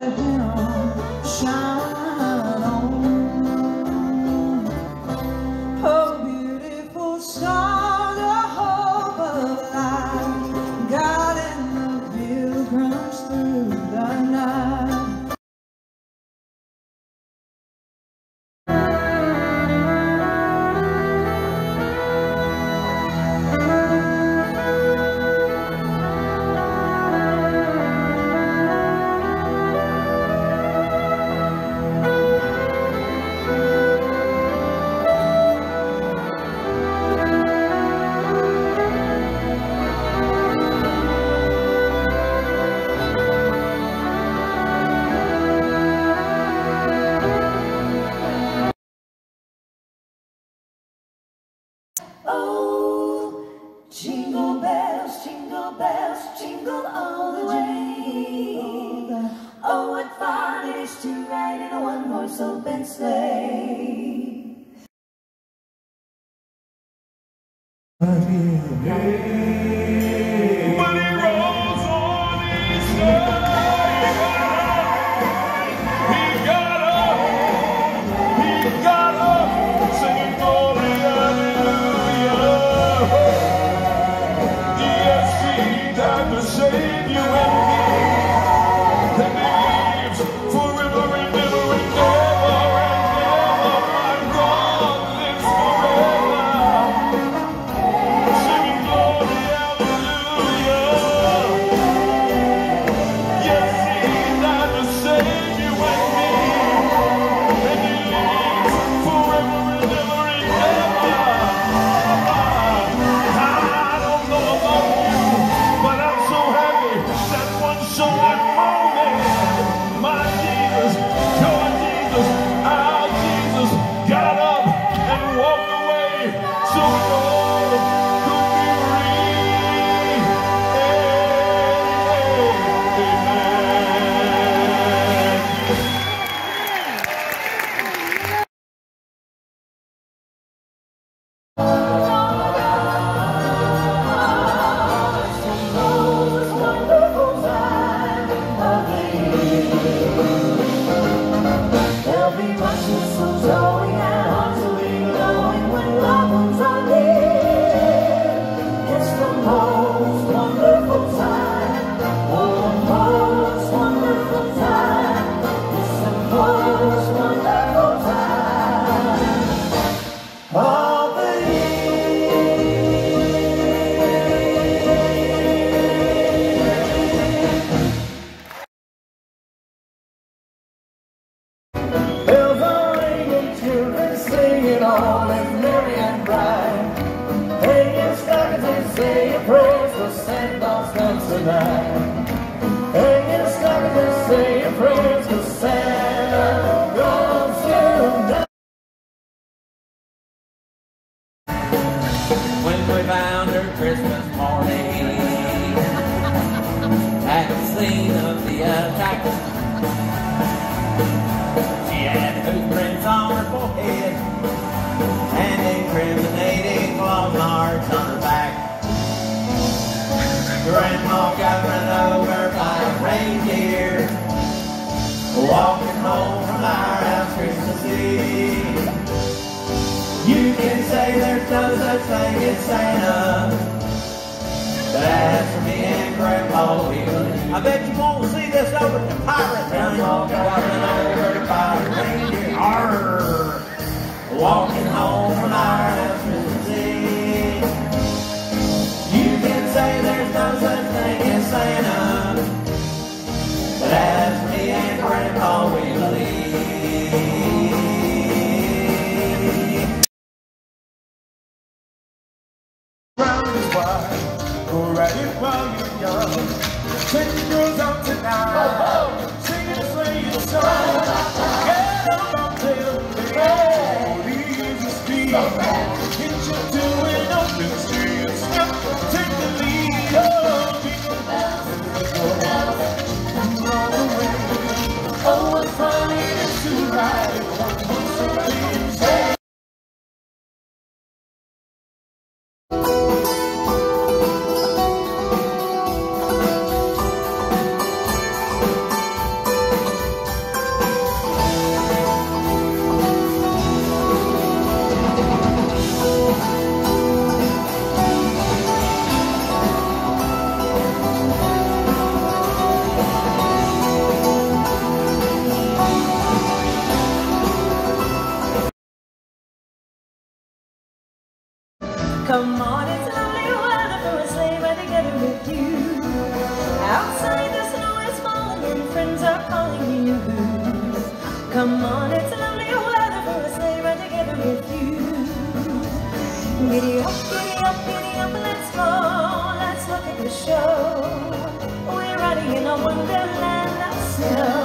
Shine on. Oh, what fun it is to ride in a one-horse open sleigh. Maria. all is merry and bright. Pagans, dragons, they say a prayer, so send us guns tonight. Walking home from our house Christmas Eve You can say there's no such thing as Santa. But as for me and Grandpa, we I bet you won't see this over at the pirate Grandma walking over to pirate reindeer Arr! Walking home from our house wine. Go right it while you're young. Take the girls out tonight. Sing and play your song. Get up, I'll play the baby. Please just be Come on, it's lovely weather for a sleigh ride together with you. Outside the snow is falling and friends are calling you. Come on, it's lovely weather for a sleigh ride together with you. Up, up, up, let's go. Let's look at the show. We're riding in a wonderland of snow.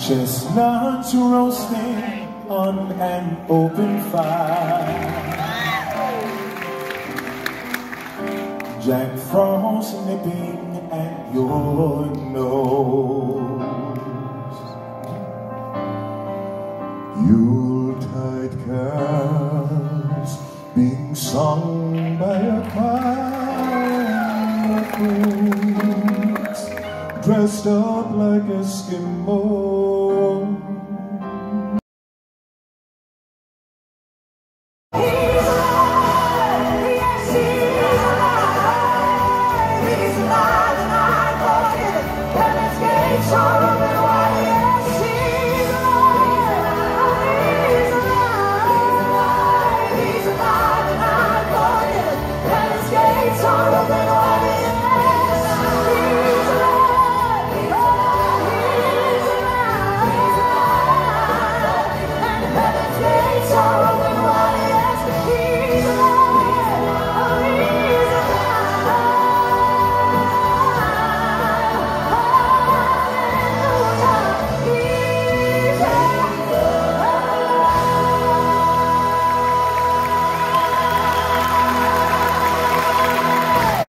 Chestnuts roasting on an open fire. Jack Frost nipping at your nose. Yuletide carols being sung by a choir dressed up like Eskimos.